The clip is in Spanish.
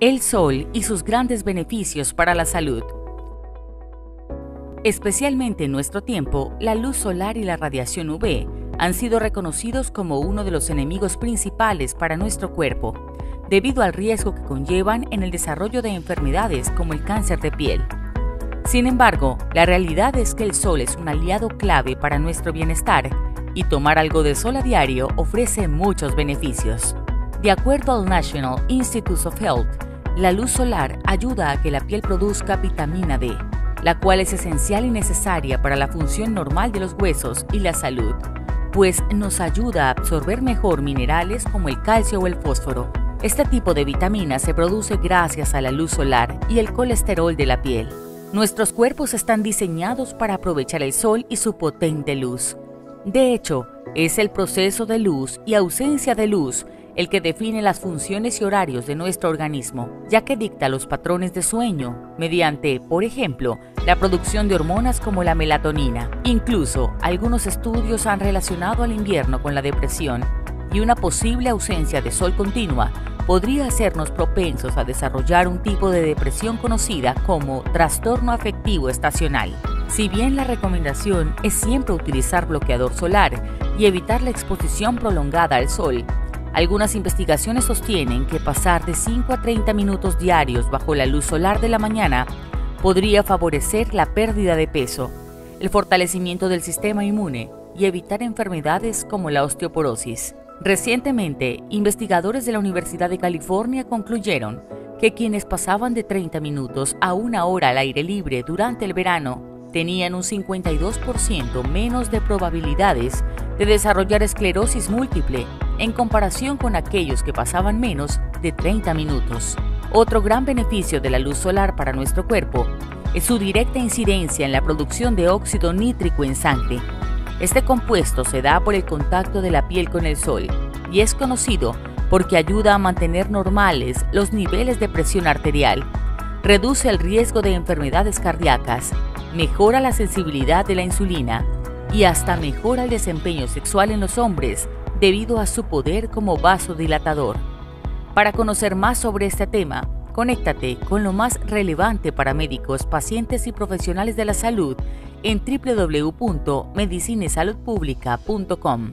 El sol y sus grandes beneficios para la salud. Especialmente en nuestro tiempo, la luz solar y la radiación UV han sido reconocidos como uno de los enemigos principales para nuestro cuerpo, debido al riesgo que conllevan en el desarrollo de enfermedades como el cáncer de piel. Sin embargo, la realidad es que el sol es un aliado clave para nuestro bienestar y tomar algo de sol a diario ofrece muchos beneficios. De acuerdo al National Institutes of Health, la luz solar ayuda a que la piel produzca vitamina D, la cual es esencial y necesaria para la función normal de los huesos y la salud, pues nos ayuda a absorber mejor minerales como el calcio o el fósforo. Este tipo de vitamina se produce gracias a la luz solar y el colesterol de la piel. Nuestros cuerpos están diseñados para aprovechar el sol y su potente luz. De hecho, es el proceso de luz y ausencia de luz el que define las funciones y horarios de nuestro organismo, ya que dicta los patrones de sueño mediante, por ejemplo, la producción de hormonas como la melatonina. Incluso, algunos estudios han relacionado al invierno con la depresión y una posible ausencia de sol continua podría hacernos propensos a desarrollar un tipo de depresión conocida como trastorno afectivo estacional. Si bien la recomendación es siempre utilizar bloqueador solar y evitar la exposición prolongada al sol, algunas investigaciones sostienen que pasar de 5 a 30 minutos diarios bajo la luz solar de la mañana podría favorecer la pérdida de peso, el fortalecimiento del sistema inmune y evitar enfermedades como la osteoporosis. Recientemente, investigadores de la Universidad de California concluyeron que quienes pasaban de 30 minutos a una hora al aire libre durante el verano tenían un 52% menos de probabilidades de desarrollar esclerosis múltiple en comparación con aquellos que pasaban menos de 30 minutos. Otro gran beneficio de la luz solar para nuestro cuerpo es su directa incidencia en la producción de óxido nítrico en sangre. Este compuesto se da por el contacto de la piel con el sol y es conocido porque ayuda a mantener normales los niveles de presión arterial, reduce el riesgo de enfermedades cardíacas, mejora la sensibilidad de la insulina y hasta mejora el desempeño sexual en los hombres debido a su poder como vasodilatador. Para conocer más sobre este tema, conéctate con lo más relevante para médicos, pacientes y profesionales de la salud en www.medicinesaludpublica.com.